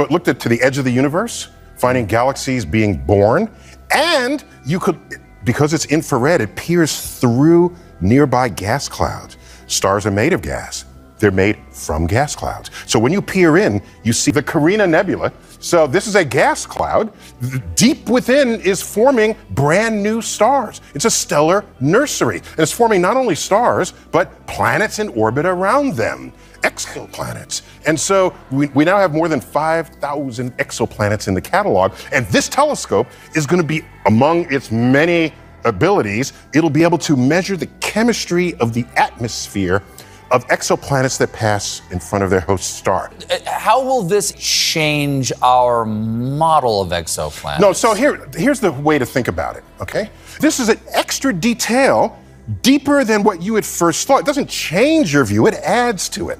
So it looked at to the edge of the universe, finding galaxies being born, and you could, because it's infrared, it peers through nearby gas clouds. Stars are made of gas. They're made from gas clouds. So when you peer in, you see the Carina Nebula. So this is a gas cloud. Deep within is forming brand new stars. It's a stellar nursery. And it's forming not only stars, but planets in orbit around them, exoplanets. And so we, we now have more than 5,000 exoplanets in the catalog. And this telescope is going to be, among its many abilities, it'll be able to measure the chemistry of the atmosphere of exoplanets that pass in front of their host star. How will this change our model of exoplanets? No, so here, here's the way to think about it, okay? This is an extra detail deeper than what you had first thought. It doesn't change your view, it adds to it.